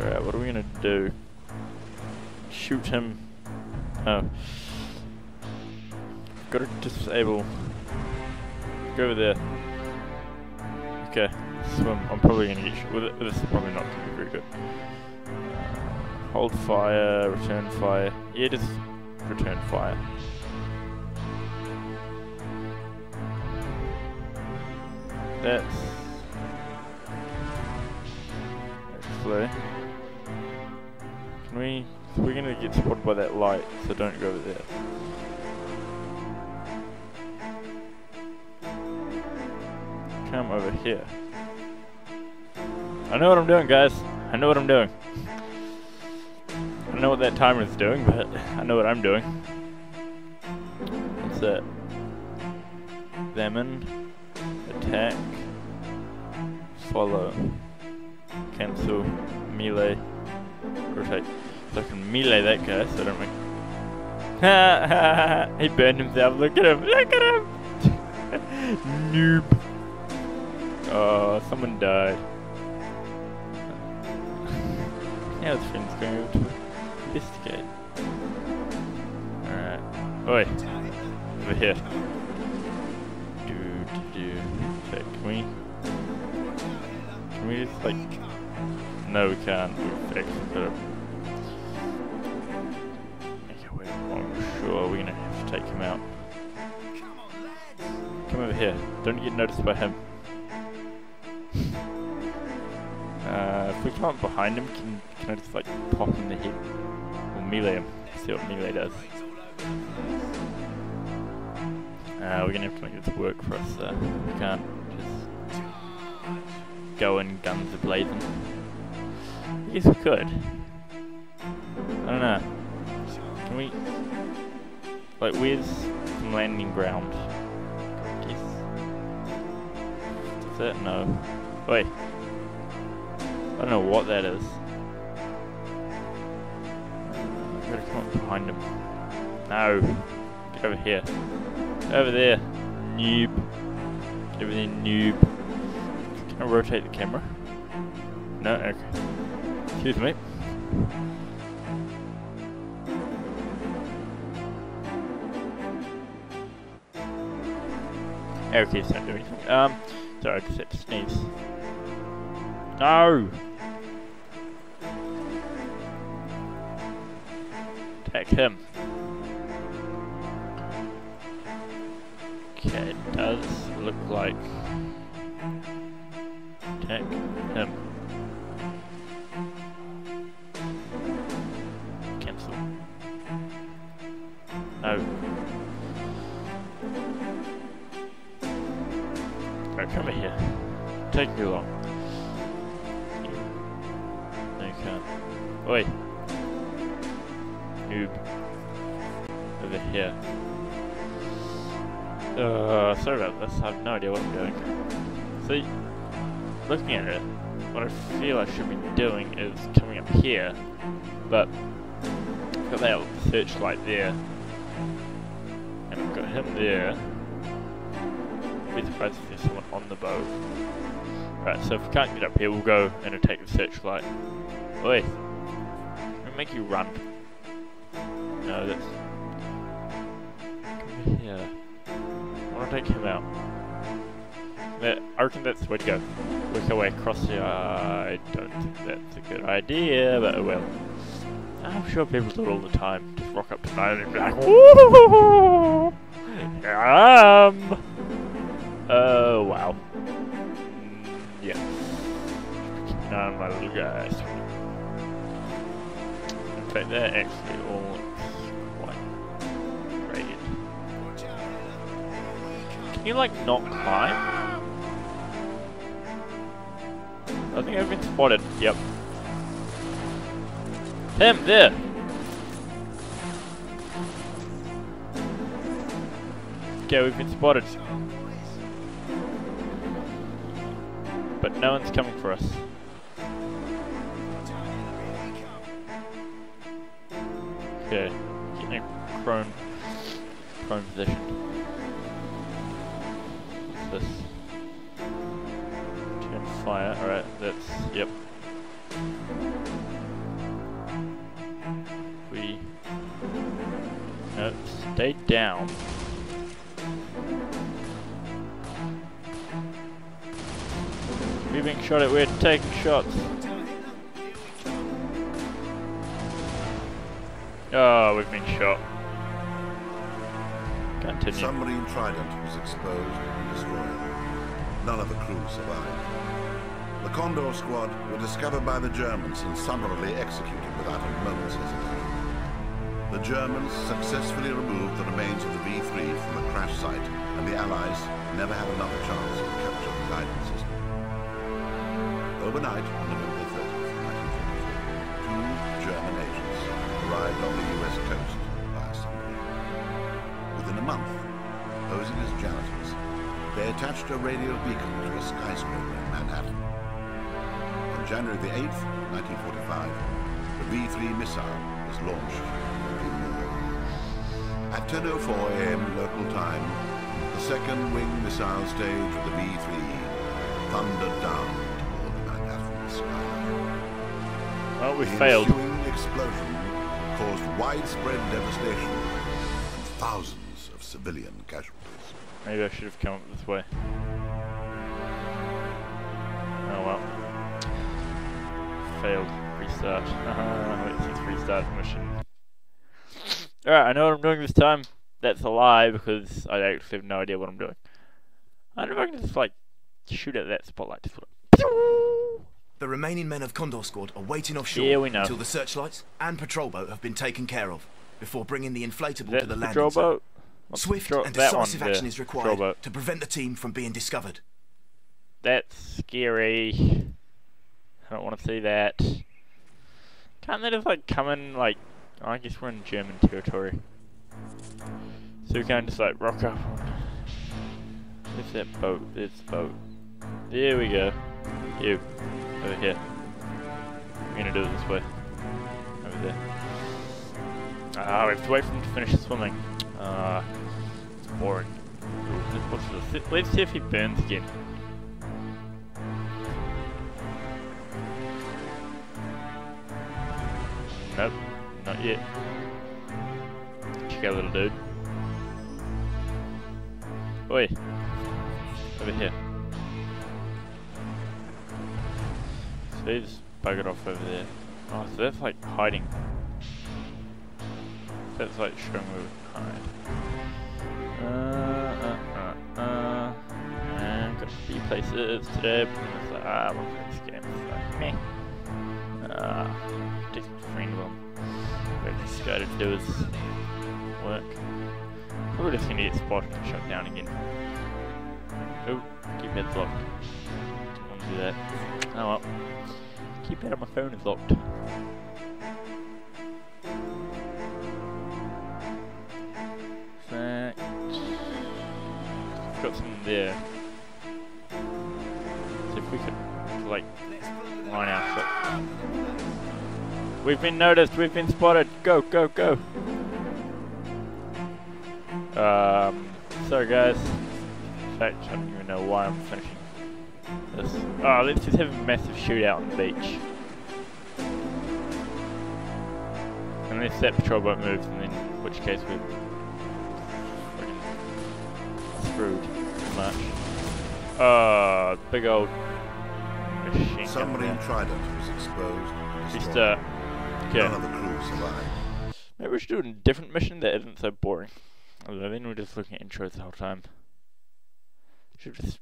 Alright, what are we gonna do? Shoot him. Oh. Gotta disable. Go over there. Okay, swim. I'm probably gonna get shot. Well, this is probably not gonna be very good. Uh, hold fire, return fire. Yeah, just return fire. That's actually. Can we? We're gonna get spotted by that light, so don't go over there. Come over here. I know what I'm doing, guys. I know what I'm doing. I don't know what that timer is doing, but I know what I'm doing. What's that? Examine. Attack. Follow. Cancel. Melee. Rotate. I can melee that guy, so don't make... he burned himself. Look at him. Look at him. Noob. Oh, someone died. Now his friend's going over to investigate. Alright. Oi. Over here. Do, do, can we... Can we just, like... No, we can't. We've actually got. Take him out. Come over here. Don't get noticed by him. Uh, if we come up behind him, can, can I just like pop him in the head? Or melee him? See what melee does. Uh, we're gonna have to make this work for us, so we can't just go in guns a-blazing. I guess we could. I don't know. Can we... Like, where's landing ground? Is that? No. Wait. I don't know what that is. I gotta come up behind him. No. Get over here. Over there. Noob. There, noob. Can I rotate the camera? No? Okay. Excuse me. Okay, it's not doing anything. Um, sorry, I just had to sneeze. No! Attack him. Okay, it does look like... Attack him. Cancel. No. Take too long. No, you can't. Oi! Noob. Over here. Uh, sorry about this, I have no idea what I'm doing. See, looking at it, what I feel I should be doing is coming up here, but I've got that searchlight there, and I've got him there. Be surprised if there's someone on the boat. Right, so if we can't get up here, we'll go and attack the searchlight. Oi! Me make you run. No, that's... Come here. I want to take him out. I reckon that's the way to go. Work our way across the... I don't think that's a good idea, but oh well. I'm sure people do it all the time. Just rock up to night and be like, Woo! Here Oh, wow. Mm, yeah. Keep an eye on my little guys. In fact, that actually all quite great. Can you, like, not climb? I think I've been spotted. Yep. Him, there! Okay, we've been spotted. but no one's coming for us. Okay, get in a prone, prone position. What's this? Turn fire, alright, that's, yep. We, nope, stay down. Being shot at, we're taking shots. Oh, we've been shot. Continue. Submarine Trident was exposed and destroyed. None of the crew survived. The Condor squad were discovered by the Germans and summarily executed without a moment's hesitation. The Germans successfully removed the remains of the V-3 from the crash site, and the Allies never had another chance to capture the guidance system. Overnight, on November 30th, 1944, two German agents arrived on the U.S. coast via submarine. Within a month, posing as janitors, they attached a radio beacon to a skyscraper in Manhattan. On January the 8th, 1945, the V-3 missile was launched from New York. At 10.04 a.m. local time, the second wing missile stage of the V-3 thundered down Sky. Well, we The failed. ensuing explosion caused widespread devastation and thousands of civilian casualties. Maybe I should have come up this way. Oh well. Failed. Restart. Let's just restart the mission. Alright, I know what I'm doing this time. That's a lie because I actually have no idea what I'm doing. I don't know if I can just like shoot at that spotlight. Just. The remaining men of Condor Squad are waiting offshore Yeah, we know. until the searchlights and patrol boat have been taken care of before bringing the inflatable to the landing patrol zone. boat? What's the Swift patrol- and that one, decisive action is required to prevent the team from being discovered. That's scary. I don't want to see that. Can't they just like come in like? oh, I guess we're in German territory, so we can't just like rock up. on- Where's that boat? There's the boat. There we go. You over here. We're gonna do it this way. Over there. Ah, we have to wait for him to finish swimming. Ah, it's boring. Let's. Let's see if he burns again. Nope, not yet. Check out little dude. Oi! Over here. So he's buggered off over there. Oh, so that's like hiding. That's like showing where we hide. Uh, uh, uh, uh. And got a few places today. it's like, ah, I want this game. It's like, meh. Ah, take a friend of him. Wait, this guy to do his work. Probably just gonna get spotted and shut down again. Oh, keep heads locked. Do that. Oh well. Keep it out my phone is locked. Fact. Got something there. See if we could, like, line our shot. We've been noticed, we've been spotted. Go, go, go. Um, sorry guys. In fact, I don't even know why I'm finishing this. Oh, let's just have a massive shootout on the beach. Unless that patrol boat moves, and then in which case we're screwed, pretty much. Oh, big old machine Submarine. Trident was exposed Just, uh, okay. None of the crew survived. Maybe we should do a different mission that isn't so boring. Although then we're just looking at intros the whole time. Should just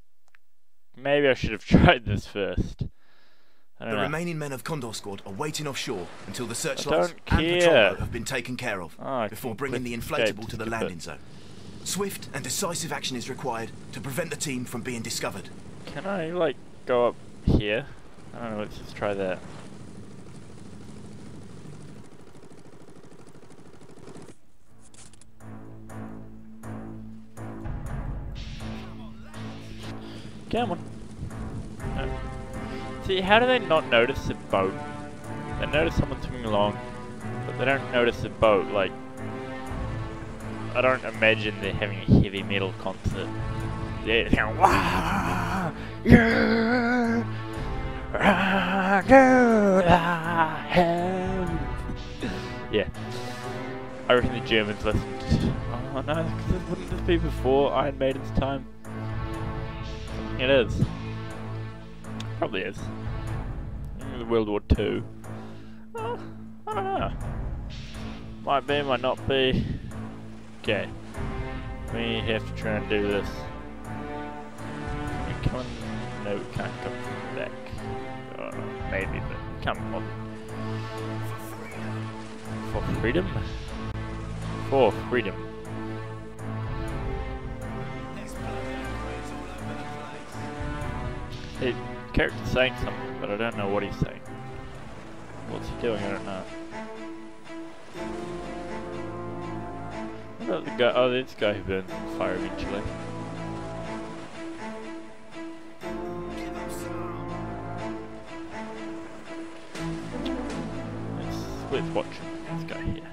maybe I should have tried this first. The know. remaining men of Condor Squad are waiting offshore until the searchlights and patrol have been taken care of Oh, before bringing the inflatable to the it. landing zone. Swift and decisive action is required to prevent the team from being discovered. Can I like go up here? I don't know. Let's just try that. Come on. No. Uh, see, how do they not notice the boat? They notice someone swimming along, but they don't notice the boat. Like, I don't imagine they're having a heavy metal concert. Yeah, it's going, "Wah, yeah, rock. Yeah. I reckon the Germans listened. Oh, no, cause it wouldn't this be before Iron Maiden's time? It is. Probably is. World War Two. Uh, I don't know. Might be, might not be. Okay. We have to try and do this. Come No, we can't come back. Uh, maybe, but come on. For freedom? For freedom. The character's saying something, but I don't know what he's saying. What's he doing? I don't know. What about the guy? Oh, this guy who burns on fire eventually. Worth watching this guy here.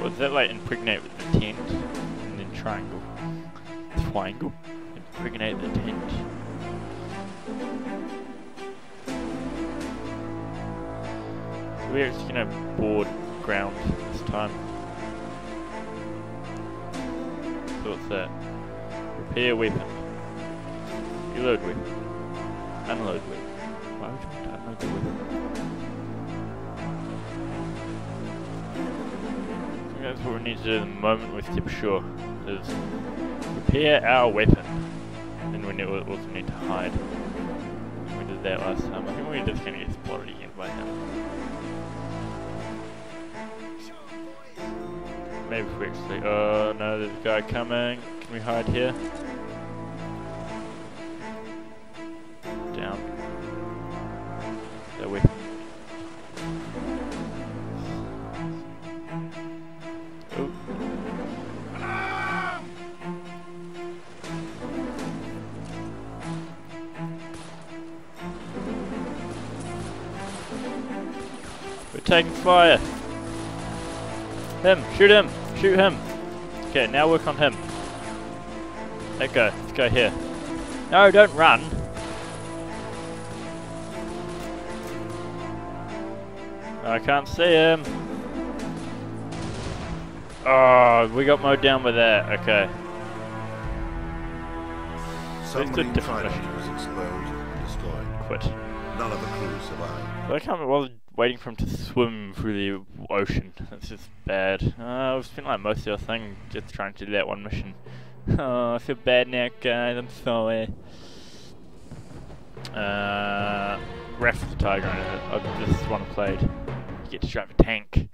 Was that like impregnate with the tent and then triangle? Triangle? The tent. We're actually gonna board ground this time. So what's that? Repair weapon. Reload weapon. Unload weapon. Why would you want to unload the weapon? That's what we need to do at the moment with Tip. Is repair our weapon. And we need- also need to hide. We did that last time. I think we we're just gonna get spotted again by him. Maybe we actually. Oh no, there's a guy coming. Can we hide here? Taking fire. Him, shoot him, shoot him. Okay, now work on him. That guy, this guy here. No, don't run. I can't see him. Oh, we got mowed down by that. Okay. Submarine different Trident mission. was exposed and destroyed. Quit. None of the crew survived. I can't bother waiting for him to swim through the ocean. That's just bad. Uh, I've spent like most of the thing just trying to do that one mission. Oh, I feel bad now, guys. I'm sorry. Uh, Wrath of the Tiger. Uh, this is one I played. You get to drive a tank.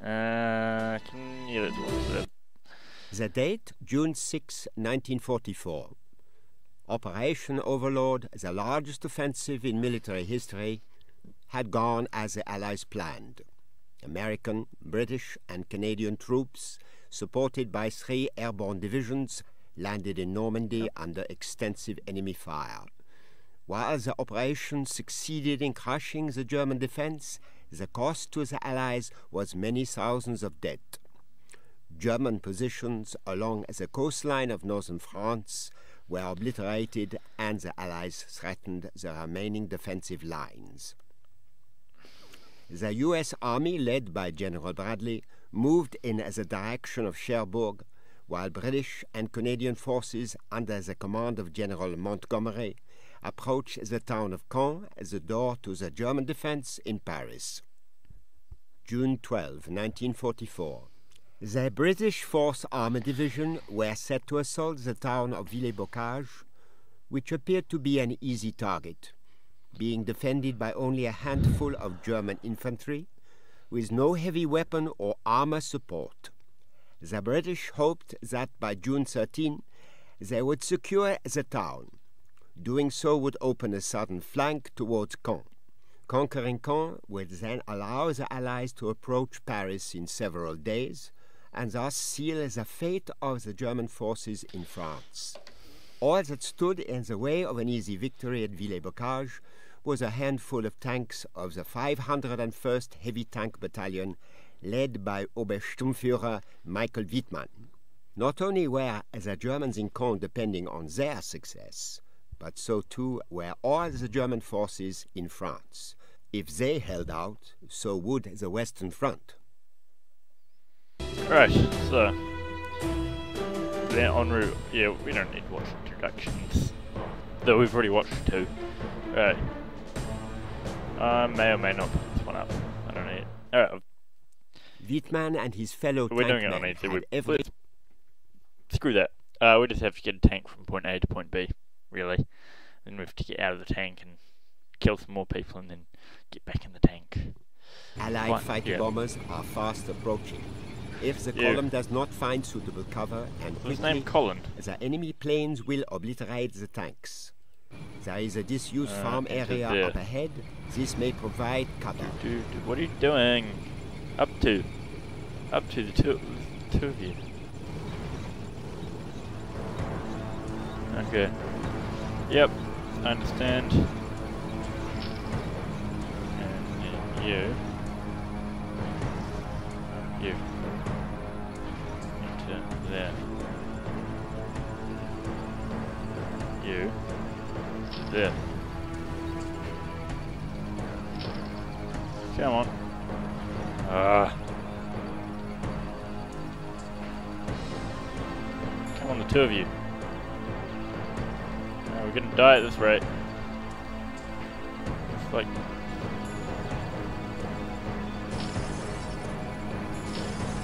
Uh, can you let's watch that. The date, June 6, 1944. Operation Overlord, the largest offensive in military history, had gone as the Allies planned. American, British, and Canadian troops, supported by three airborne divisions, landed in Normandy under extensive enemy fire. While the operation succeeded in crushing the German defense, the cost to the Allies was many thousands of dead. German positions along the coastline of northern France were obliterated and the Allies threatened the remaining defensive lines. The U.S. Army, led by General Bradley, moved in the direction of Cherbourg, while British and Canadian forces under the command of General Montgomery approached the town of Caen as the door to the German defense in Paris. June 12, 1944. The British Fourth Army Division were set to assault the town of Villers-Bocage, which appeared to be an easy target, being defended by only a handful of German infantry, with no heavy weapon or armor support. The British hoped that by June 13 they would secure the town. Doing so would open a sudden flank towards Caen. Conquering Caen would then allow the Allies to approach Paris in several days and thus seal the fate of the German forces in France. All that stood in the way of an easy victory at Villers-Bocage was a handful of tanks of the 501st Heavy Tank Battalion led by Obersturmführer Michael Wittmann. Not only were the Germans in Caen depending on their success, but so too were all the German forces in France. If they held out, so would the Western Front. Right, so then en route. Yeah, we don't need to watch introductions, though we've already watched two. Right. I may or may not put this one up. I don't need it. Alright, Wittmann and his fellow we're doing it on easy. We, every screw that. Uh, we just have to get a tank from point A to point B, really. Then we have to get out of the tank and kill some more people and then get back in the tank. Allied Fine, fighter yeah. bombers are fast approaching. If the Yeah. column does not find suitable cover and His quickly, name Colin. the enemy planes will obliterate the tanks. There is a disused Uh, farm area up ahead. This may provide cover. Dude, what are you doing? Up to. Up to the two, two of you. Okay. Yep, I understand. And you. You. Into there. You. There. Come on. Ah. Come on, the two of you. Oh, we're gonna die at this rate. It's like.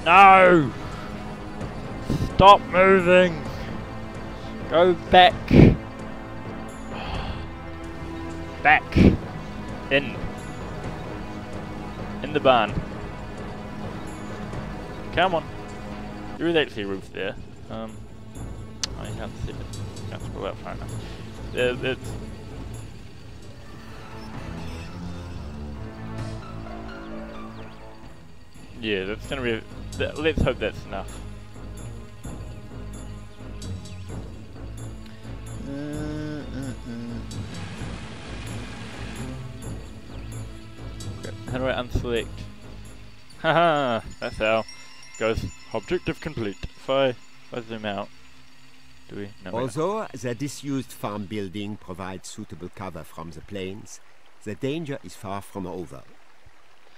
No! Stop moving! Go! Back! In the barn. Come on. There is actually a roof there. Um, I can't see it. Can't scroll out far enough. There, it's. Yeah, that's gonna be. That, let's hope that's enough. How unselect? Haha, that's how. Goes objective complete. If I, I zoom out, do we? No, we. Although the disused farm building provides suitable cover from the plains, the danger is far from over.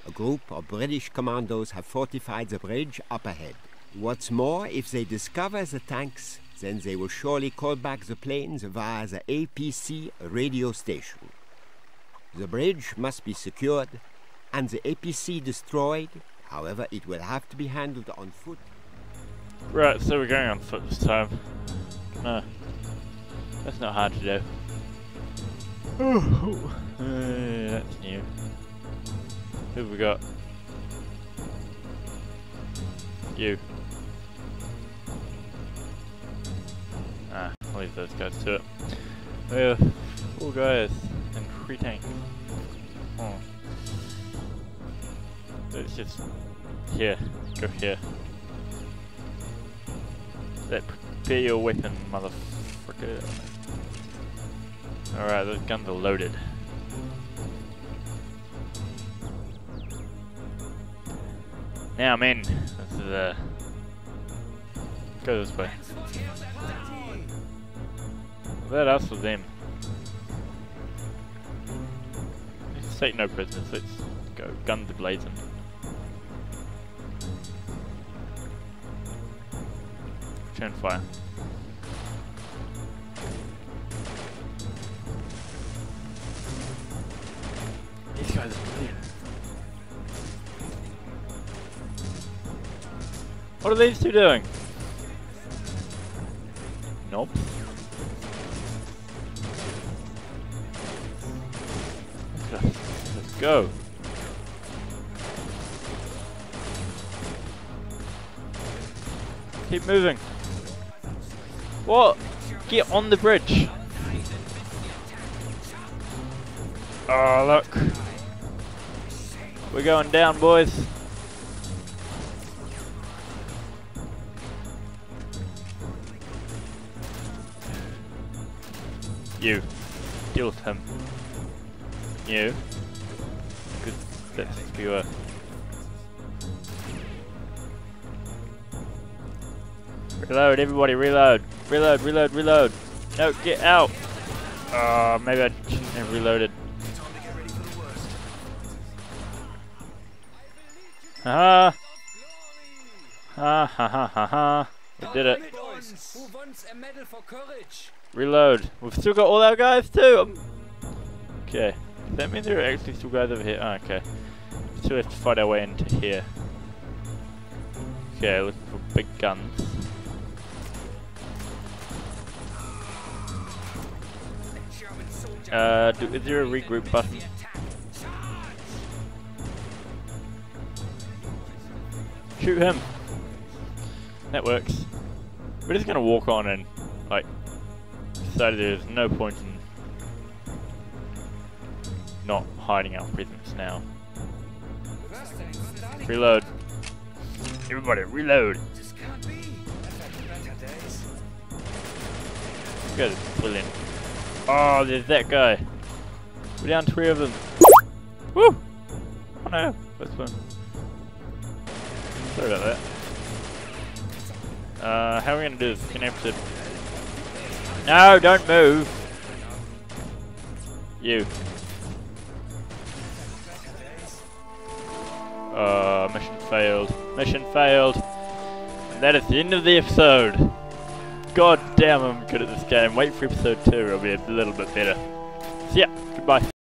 A group of British commandos have fortified the bridge up ahead. What's more, if they discover the tanks, then they will surely call back the planes via the APC radio station. The bridge must be secured and the APC destroyed. However, it will have to be handled on foot. Right, so we're going on foot this time. No. That's not hard to do. Oh, that's new. Who have we got? You. Ah, I'll leave those guys to it. We have four guys and three tanks. Let's just here, go here. That prepare your weapon, motherfucker. Alright, those guns are loaded. Now I'm in. This is uh go this way. That us or them? Let's take no prisoners, let's go. Guns blazing. Return fire. These guys are brilliant. What are these two doing? Nope. Let's go. Keep moving. What? Get on the bridge. Oh, look. We're going down, boys. You. Deal with him. You. Good. Reload, everybody, reload. Reload, reload, reload. No, get out. Oh, maybe I shouldn't have reloaded. Haha. Ha ha ha ha ha. We did it. Reload. We've still got all our guys too. Um, okay. Does that mean there are actually still guys over here? Oh, okay. Still have to fight our way into here. Okay, looking for big guns. Uh, do, is there a regroup button? Shoot him! That works. We're just gonna walk on and, like, decide there's no point in not hiding our presence now. Reload. Everybody, reload! Are brilliant. Oh, there's that guy. We're down three of them. Woo! Oh no, first one. Sorry about that. Uh, how are we gonna do this? To. No, don't move. You. Uh, mission failed. Mission failed. And that is the end of the episode. God damn, I'm good at this game. Wait for episode 2, it'll be a little bit better. See ya. Goodbye.